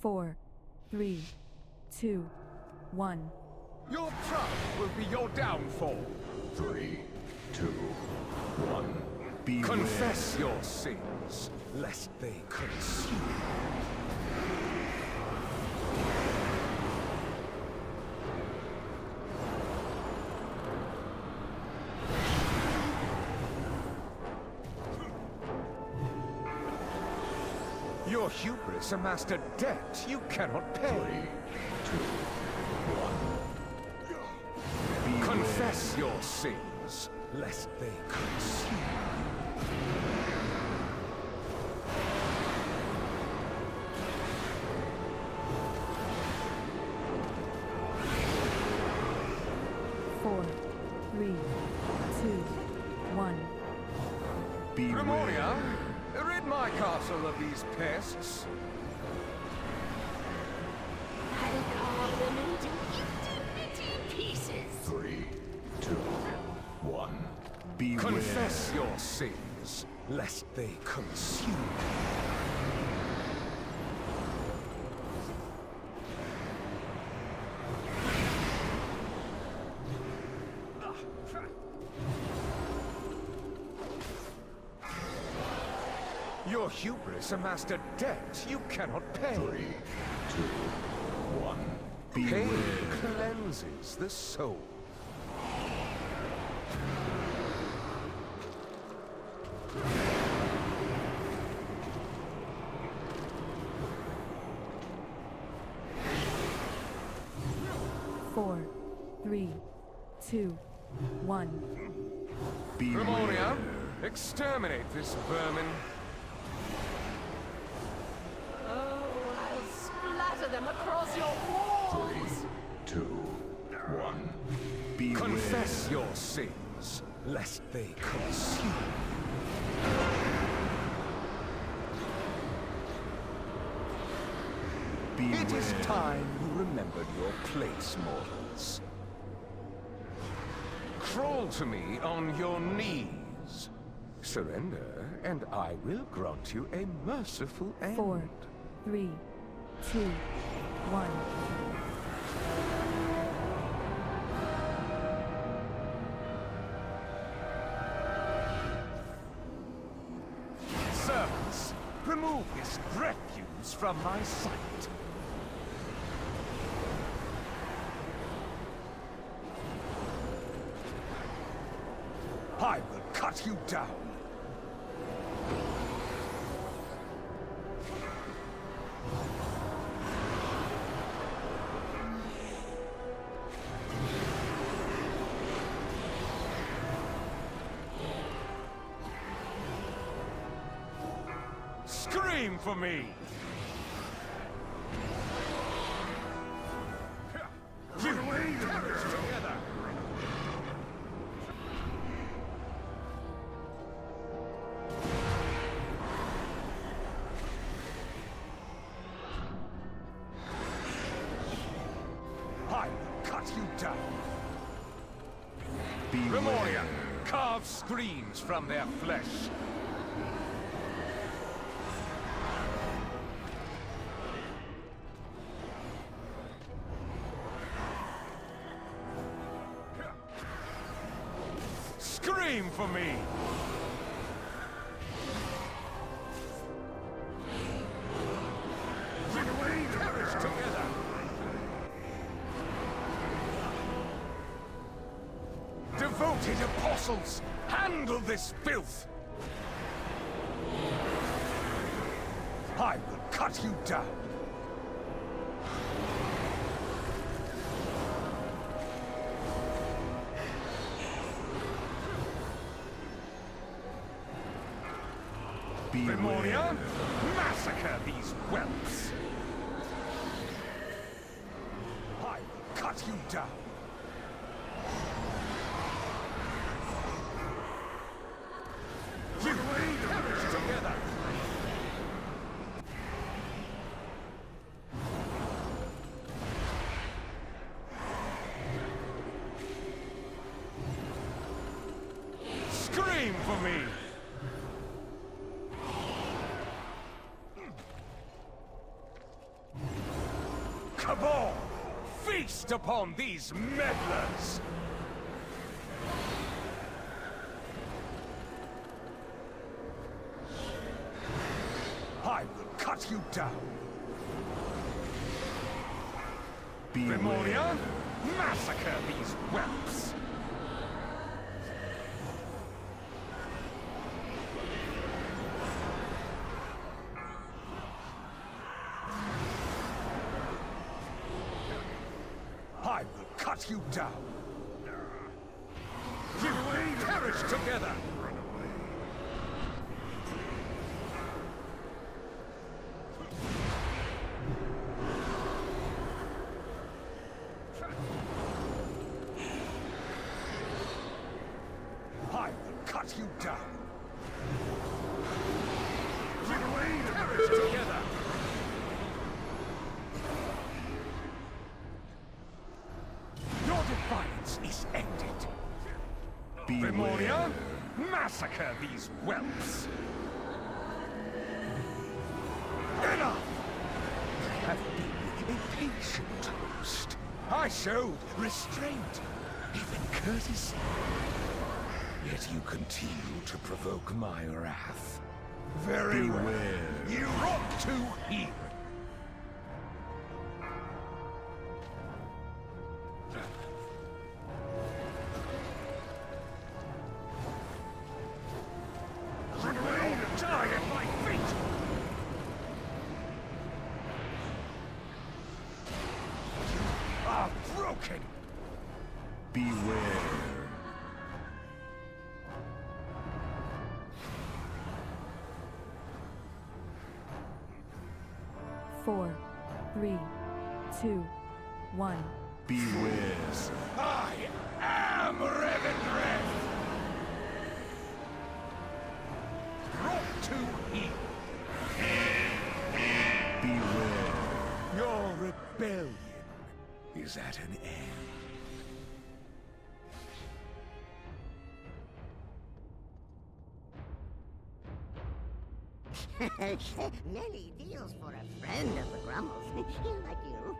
four, three, two, one. Your pride will be your downfall. Three, two, one. Beware. Confess your sins, lest they consume. Your hubris amassed a debt you cannot pay. Three, two, one. Beware. Confess your sins, lest they consume. Four, three, two, one. Beware. Remornia, rid my castle of these pests. I'll carve them into itty-bitty pieces. Three, two, one. Beware. Confess your sins, lest they consume. Your hubris amassed a debt you cannot pay. Three, two, one. Pain cleanses the soul. Four, three, two, one. Beware. Remornia, exterminate this vermin. Them across your walls. Two, one. Beware. Confess your sins, lest they consume. Beware. It is time you remembered your place, mortals. Crawl to me on your knees. Surrender, and I will grant you a merciful end. Four, three, two, one. Servants, remove this refuse from my sight. I will cut you down. Cut you down! Beware. Remornia, carve screams from their flesh. Devoted handle this filth! I will cut you down! Remornia, massacre these whelps! I will cut you down! Scream for me! Cabal! Feast upon these meddlers! I will cut you down! Beware. Remornia, massacre these whelps! I will cut you down! You will perish together! Beware. Remornia, massacre these whelps! Enough! I have been a patient host. I showed restraint, even courtesy. Yet you continue to provoke my wrath. Very Beware. well. You ought to hear. Four, three, two, one. Beware. I am Revendreth! Brought to heel! Beware. Your rebellion is at an end. Nelly deals for a friend of the Grummels, like you.